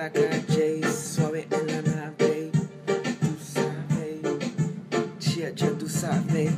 De la calle, suave en la nave. Tú sabes, ya, ya tú sabes.